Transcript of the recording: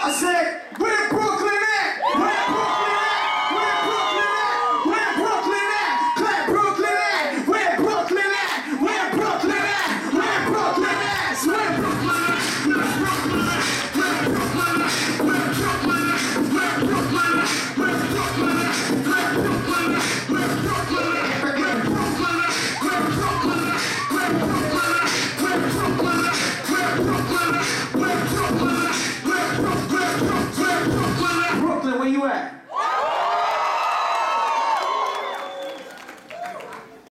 I